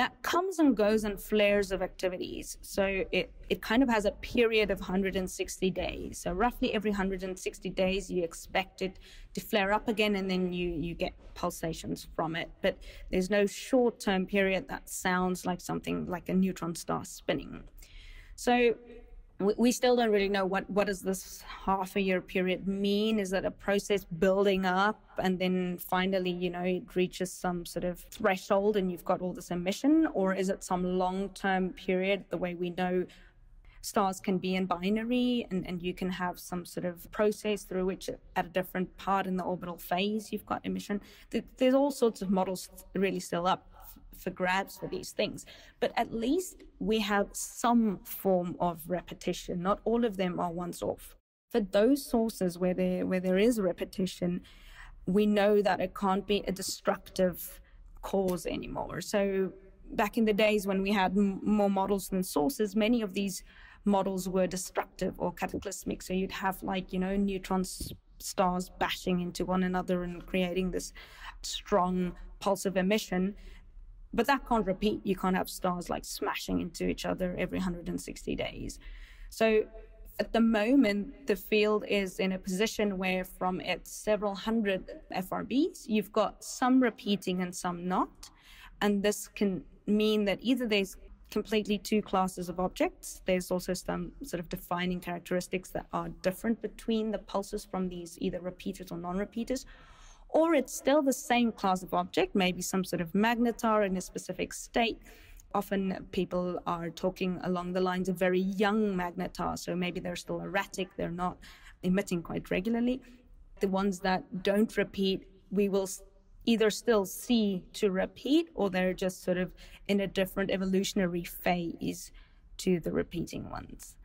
[SPEAKER 3] that comes and goes in flares of activities. So it, it kind of has a period of 160 days. So roughly every 160 days, you expect it to flare up again and then you, you get pulsations from it. But there's no short term period that sounds like something like a neutron star spinning. So we still don't really know what, what does this half a year period mean? Is that a process building up and then finally you know it reaches some sort of threshold and you've got all this emission or is it some long term period the way we know stars can be in binary and, and you can have some sort of process through which at a different part in the orbital phase you've got emission? There's all sorts of models really still up for grabs for these things. But at least we have some form of repetition. Not all of them are once off. For those sources where there where there is repetition, we know that it can't be a destructive cause anymore. So back in the days when we had m- more models than sources, many of these models were destructive or cataclysmic. So you'd have like, you know, neutrons stars bashing into one another and creating this strong pulse of emission. But that can't repeat. You can't have stars like smashing into each other every 160 days. So at the moment, the field is in a position where from its several hundred FRBs, you've got some repeating and some not. And this can mean that either there's completely two classes of objects. There's also some sort of defining characteristics that are different between the pulses from these either repeaters or non repeaters. Or it's still the same class of object, maybe some sort of magnetar in a specific state. Often people are talking along the lines of very young magnetar, so maybe they're still erratic, they're not emitting quite regularly. The ones that don't repeat, we will either still see to repeat or they're just sort of in a different evolutionary phase to the repeating ones.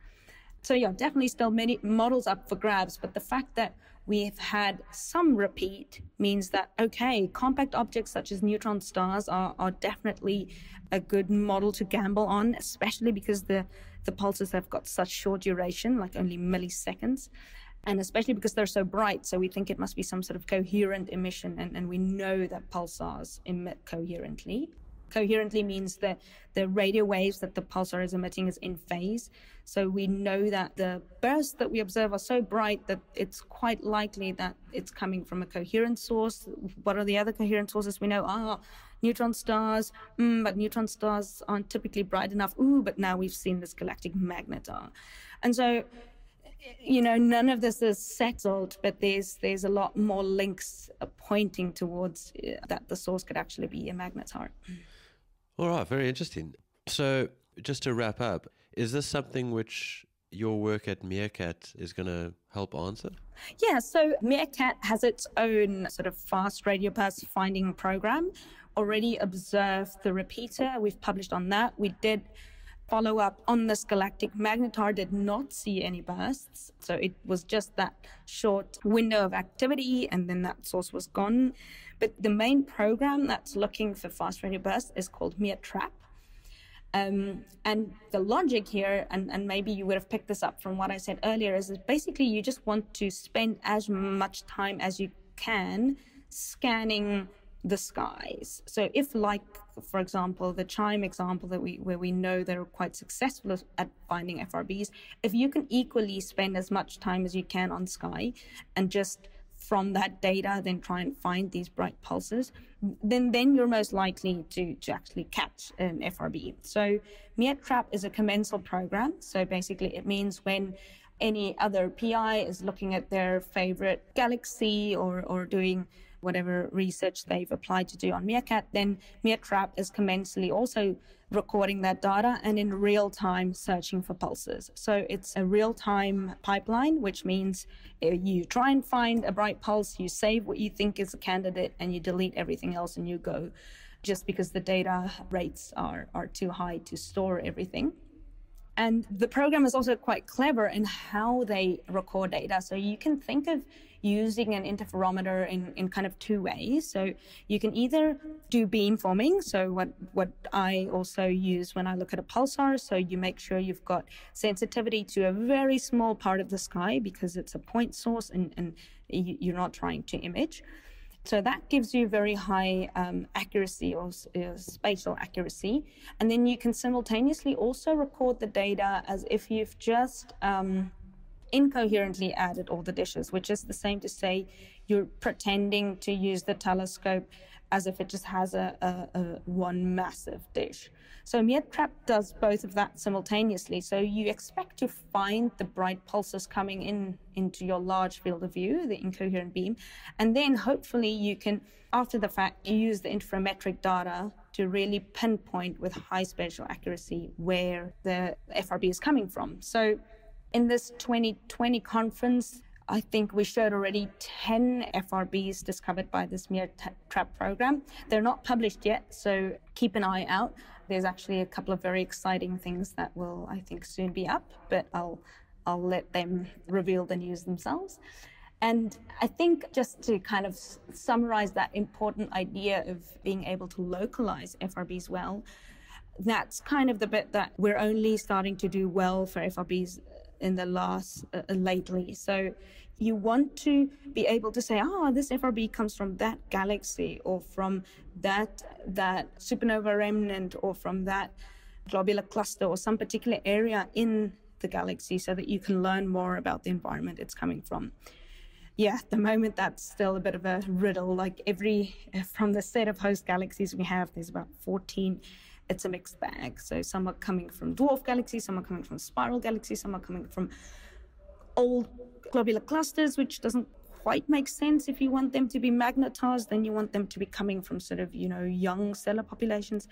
[SPEAKER 3] So yeah, definitely still many models up for grabs, but the fact that we've had some repeat means that okay, compact objects such as neutron stars are, are definitely a good model to gamble on, especially because the the pulses have got such short duration, like only milliseconds and especially because they're so bright. So we think it must be some sort of coherent emission, and, and we know that pulsars emit coherently. Coherently means that the radio waves that the pulsar is emitting is in phase. So we know that the bursts that we observe are so bright that it's quite likely that it's coming from a coherent source. What are the other coherent sources we know? Ah, neutron stars, mm, but neutron stars aren't typically bright enough. Ooh, but now we've seen this galactic magnetar. And so you know, none of this is settled, but there's there's a lot more links pointing towards uh, that the source could actually be a magnetar.
[SPEAKER 4] All right, very interesting. So, just to wrap up, is this something which your work at MeerKAT is going to help answer?
[SPEAKER 3] Yeah, so MeerKAT has its own sort of fast radio burst finding program. Already observed the repeater. We've published on that. We did follow up on this galactic magnetar did not see any bursts. So it was just that short window of activity and then that source was gone. But the main program that's looking for fast radio bursts is called MEERTRAP. Um, and the logic here, and, and maybe you would have picked this up from what I said earlier, is that basically you just want to spend as much time as you can scanning the skies. So if like for example, the chime example that we where we know they're quite successful at finding FRBs, if you can equally spend as much time as you can on sky and just from that data then try and find these bright pulses, then then you're most likely to, to actually catch um, an FRB. So MEERTRAP is a commensal program. So basically it means when any other PI is looking at their favorite galaxy or, or doing whatever research they've applied to do on MeerKAT, then MEERTRAP is commensally also recording that data and in real time searching for pulses. So it's a real time pipeline, which means uh, you try and find a bright pulse, you save what you think is a candidate, and you delete everything else and you go just because the data rates are, are too high to store everything. And the program is also quite clever in how they record data. So you can think of using an interferometer in, in kind of two ways. So you can either do beamforming. So what, what I also use when I look at a pulsar. So you make sure you've got sensitivity to a very small part of the sky because it's a point source and, and you're not trying to image. So that gives you very high um, accuracy or uh, spatial accuracy. And then you can simultaneously also record the data as if you've just um, incoherently added all the dishes, which is the same to say you're pretending to use the telescope as if it just has a, a, a one massive dish. So MEERTRAP does both of that simultaneously. So you expect to find the bright pulses coming in into your large field of view, the incoherent beam, and then hopefully you can, after the fact, use the interferometric data to really pinpoint with high spatial accuracy where the FRB is coming from. So in this 2020 conference, I think we showed already 10 FRBs discovered by this MEER trap program. They're not published yet, so keep an eye out there's actually a couple of very exciting things that will, I think, soon be up, but I'll I'll let them reveal the news themselves. And I think just to kind of summarize that important idea of being able to localize FRBs well, that's kind of the bit that we're only starting to do well for FRBs in the last uh, lately. So you want to be able to say, oh, this FRB comes from that galaxy or from that that supernova remnant or from that globular cluster or some particular area in the galaxy so that you can learn more about the environment it's coming from. yeah, at the moment that's still a bit of a riddle. Like every from the set of host galaxies we have, there's about 14. It's a mixed bag. So some are coming from dwarf galaxies, some are coming from spiral galaxies, some are coming from old globular clusters, which doesn't quite make sense. If you want them to be magnetized, then you want them to be coming from sort of you know young stellar populations,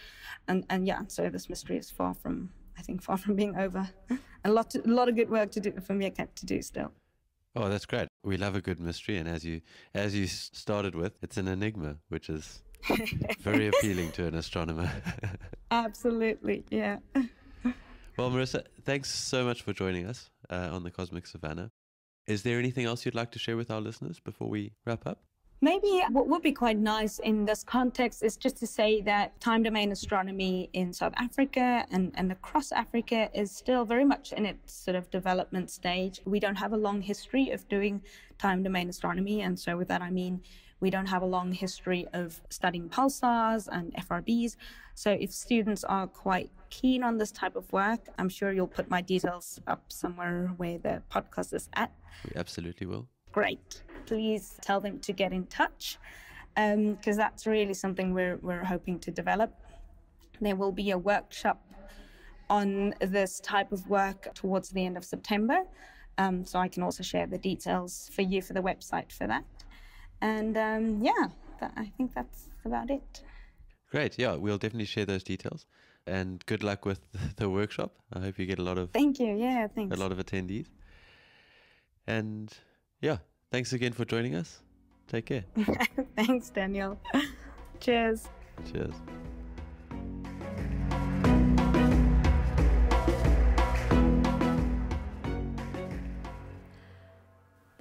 [SPEAKER 3] and and yeah. So this mystery is far from I think far from being over. *laughs* a lot to, a lot of good work to do for MeerKAT to do still.
[SPEAKER 4] Oh, that's great. We love a good mystery, and as you as you started with, it's an enigma, which is *laughs* very appealing to an astronomer. *laughs*
[SPEAKER 3] Absolutely, yeah.
[SPEAKER 4] well, Marisa, thanks so much for joining us uh, on the Cosmic Savannah. Is there anything else you'd like to share with our listeners before we wrap up?
[SPEAKER 3] Maybe what would be quite nice in this context is just to say that time domain astronomy in South Africa and, and across Africa is still very much in its sort of development stage. We don't have a long history of doing time domain astronomy. And so, with that, I mean, we don't have a long history of studying pulsars and FRBs. So, if students are quite keen on this type of work, I'm sure you'll put my details up somewhere where the podcast is at.
[SPEAKER 4] We absolutely will.
[SPEAKER 3] Great please tell them to get in touch because um, that's really something we're, we're hoping to develop. There will be a workshop on this type of work towards the end of September. Um, so I can also share the details for you for the website for that. And um, yeah, that, I think that's about it.
[SPEAKER 4] Great. Yeah, we'll definitely share those details. And good luck with *laughs* the workshop. I hope you get a lot of
[SPEAKER 3] thank you. Yeah, thanks.
[SPEAKER 4] A lot of attendees. And yeah, Thanks again for joining us. Take care. *laughs*
[SPEAKER 3] Thanks, Daniel. Cheers.
[SPEAKER 4] Cheers.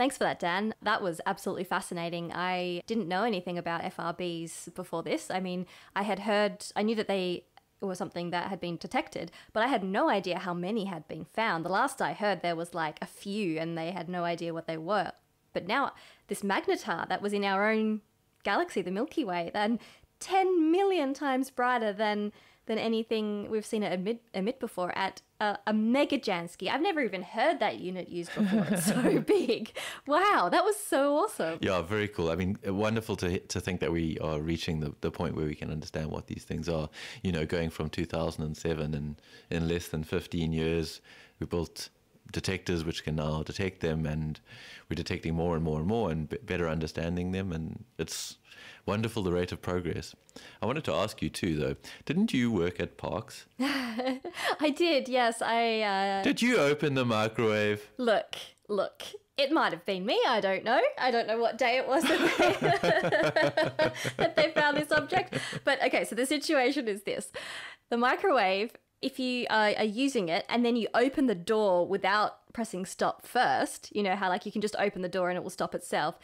[SPEAKER 2] Thanks for that, Dan. That was absolutely fascinating. I didn't know anything about FRBs before this. I mean, I had heard, I knew that they were something that had been detected, but I had no idea how many had been found. The last I heard, there was like a few, and they had no idea what they were. But now this magnetar that was in our own galaxy, the Milky Way, then 10 million times brighter than than anything we've seen it emit, emit before at a, a megajansky. I've never even heard that unit used before. It's so *laughs* big. Wow, that was so awesome.
[SPEAKER 1] Yeah, very cool. I mean, uh, wonderful to to think that we are reaching the, the point where we can understand what these things are. You know, going from 2007 and in less than 15 years, we built detectors which can now detect them, and we're detecting more and more and more and b- better understanding them. And it's wonderful the rate of progress. I wanted to ask you too, though. Didn't you work at Parkes? *laughs*
[SPEAKER 2] I did. Yes, I. Uh...
[SPEAKER 1] Did you open the microwave?
[SPEAKER 2] Look, look. It might have been me. I don't know. I don't know what day it was that they, *laughs* that they found this object. But okay, so the situation is this: the microwave if you uh, are using it and then you open the door without pressing stop first, you know how like you can just open the door and it will stop itself.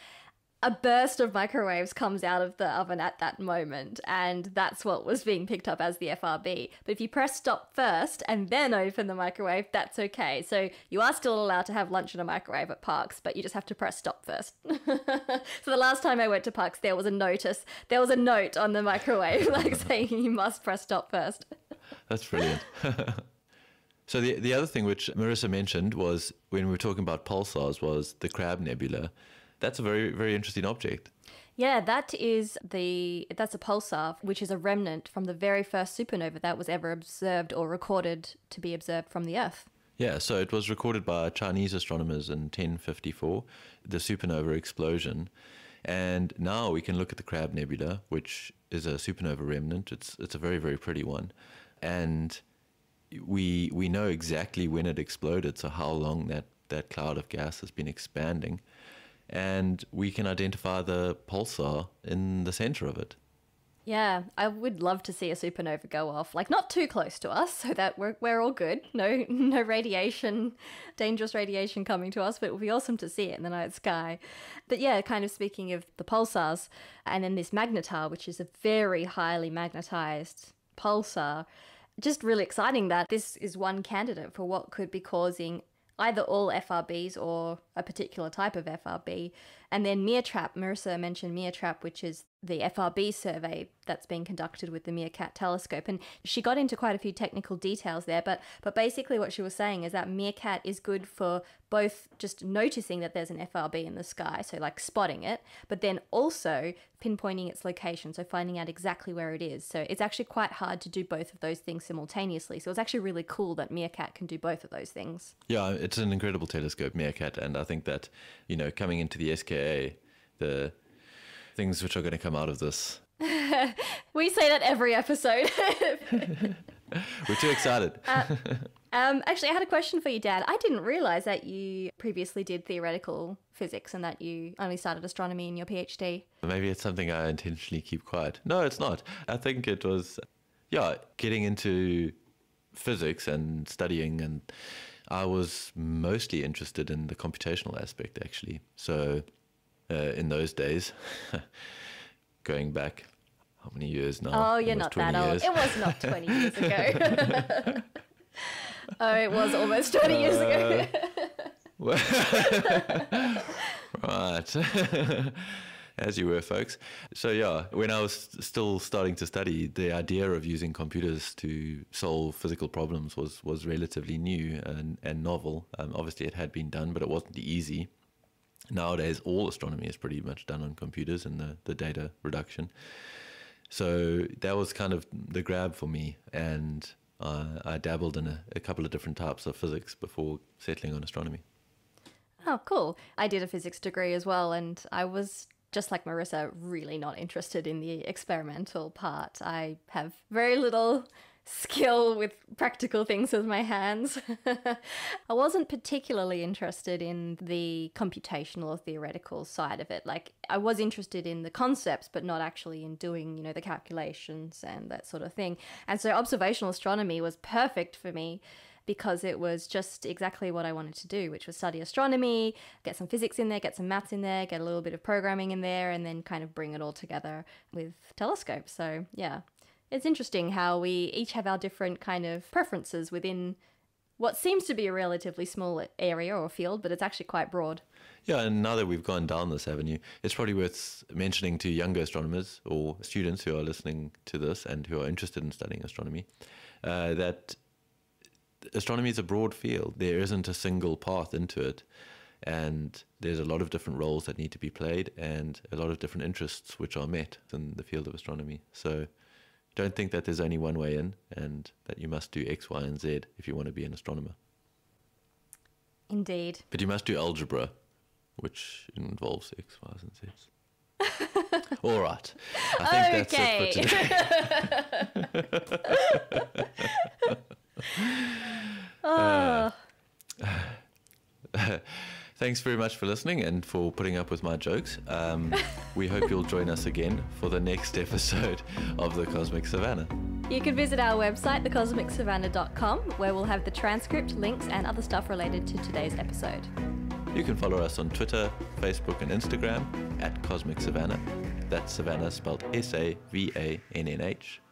[SPEAKER 2] A burst of microwaves comes out of the oven at that moment, and that's what was being picked up as the FRB. But if you press stop first and then open the microwave, that's okay. So you are still allowed to have lunch in a microwave at Parkes, but you just have to press stop first. *laughs* so the last time I went to Parkes, there was a notice, there was a note on the microwave *laughs* like saying you must press stop first.
[SPEAKER 1] That's brilliant. *laughs* so the the other thing which Marisa mentioned was when we were talking about pulsars was the Crab Nebula. That's a very very interesting object.
[SPEAKER 2] Yeah, that is the that's a pulsar, which is a remnant from the very first supernova that was ever observed or recorded to be observed from the Earth.
[SPEAKER 1] Yeah, so it was recorded by Chinese astronomers in 1054, the supernova explosion. And now we can look at the Crab Nebula, which is a supernova remnant. It's it's a very very pretty one and we we know exactly when it exploded, so how long that that cloud of gas has been expanding, and we can identify the pulsar in the center of it.
[SPEAKER 2] Yeah, I would love to see a supernova go off, like not too close to us, so that we're we're all good. No *laughs* no radiation, dangerous radiation coming to us, but it would be awesome to see it in the night sky. But yeah, kind of speaking of the pulsars, and then this magnetar, which is a very highly magnetized pulsar just really exciting that this is one candidate for what could be causing either all FRBs or a particular type of FRB. And then MEERTRAP, Marisa mentioned MEERTRAP, which is the FRB survey that's being conducted with the MeerKAT telescope. And she got into quite a few technical details there, but but basically what she was saying is that MeerKAT is good for both just noticing that there's an FRB in the sky, so like spotting it, but then also pinpointing its location, so finding out exactly where it is. So it's actually quite hard to do both of those things simultaneously. So it's actually really cool that MeerKAT can do both of those things.
[SPEAKER 1] Yeah, it's an incredible telescope, MeerKAT, and I think that, you know, coming into the SKA, the things which are going to come out of this. *laughs*
[SPEAKER 2] we say that every episode. *laughs*
[SPEAKER 1] We're too excited. *laughs*
[SPEAKER 2] Uh, um, actually, I had a question for you, Dan. I didn't realize that you previously did theoretical physics and that you only started astronomy in your PhD.
[SPEAKER 1] Maybe it's something I intentionally keep quiet. No, it's not. I think it was, yeah, getting into physics and studying, and I was mostly interested in the computational aspect, actually. So uh, in those days, *laughs* going back how many years now?
[SPEAKER 2] Oh, you're not that old. It was not 20 years ago. *laughs* oh, it was almost 20 years ago.
[SPEAKER 1] Uh, *laughs* right. As you were, folks. So, yeah, when I was still starting to study, the idea of using computers to solve physical problems was, was relatively new and, and novel. Um, obviously, it had been done, but it wasn't easy nowadays all astronomy is pretty much done on computers and the, the data reduction. So that was kind of the grab for me. And uh, I dabbled in a, a couple of different types of physics before settling on astronomy.
[SPEAKER 2] Oh, cool. I did a physics degree as well, and I was just like Marisa, really not interested in the experimental part. I have very little skill with practical things with my hands. *laughs* I wasn't particularly interested in the computational or theoretical side of it. Like I was interested in the concepts, but not actually in doing, you know, the calculations and that sort of thing. And so observational astronomy was perfect for me because it was just exactly what I wanted to do, which was study astronomy, get some physics in there, get some maths in there, get a little bit of programming in there, and then kind of bring it all together with telescopes. So, yeah, it's interesting how we each have our different kind of preferences within what seems to be a relatively small area or field, but it's actually quite broad.
[SPEAKER 1] Yeah, and now that we've gone down this avenue, it's probably worth mentioning to younger astronomers or students who are listening to this and who are interested in studying astronomy uh, that astronomy is a broad field. There isn't a single path into it. And there's a lot of different roles that need to be played and a lot of different interests which are met in the field of astronomy. So don't think that there's only one way in and that you must do X, Y, and Z if you want to be an astronomer.
[SPEAKER 2] Indeed.
[SPEAKER 1] But you must do algebra, which involves X, Y, and Z. *laughs* All right.
[SPEAKER 2] I think okay. that's it for today. oh. *laughs* *laughs*
[SPEAKER 1] Uh, Thanks very much for listening and for putting up with my jokes. Um, *laughs* we hope you'll join us again for the next episode of The Cosmic Savannah.
[SPEAKER 2] You can visit our website, thecosmicsavannah.com, where we'll have the transcript, links, and other stuff related to today's episode.
[SPEAKER 1] You can follow us on Twitter, Facebook, and Instagram at Cosmic Savannah. That's Savannah spelled S A V A N N H.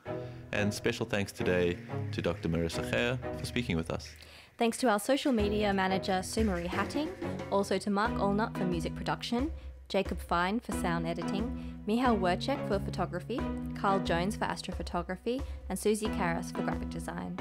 [SPEAKER 1] And special thanks today to Dr. Marisa Geyer for speaking with us.
[SPEAKER 2] Thanks to our social media manager, Sue-Marie Hatting, also to Mark Allnut for music production, Jacob Fine for sound editing, Michal Werchek for photography, Carl Jones for astrophotography, and Susie Karras for graphic design.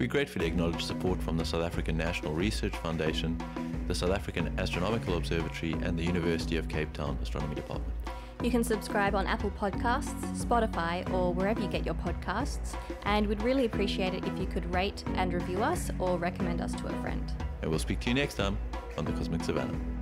[SPEAKER 1] We gratefully acknowledge support from the South African National Research Foundation, the South African Astronomical Observatory, and the University of Cape Town Astronomy Department.
[SPEAKER 2] You can subscribe on Apple Podcasts, Spotify, or wherever you get your podcasts, and we'd really appreciate it if you could rate and review us or recommend us to a friend.
[SPEAKER 1] And we'll speak to you next time on the Cosmic Savannah.